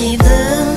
see blue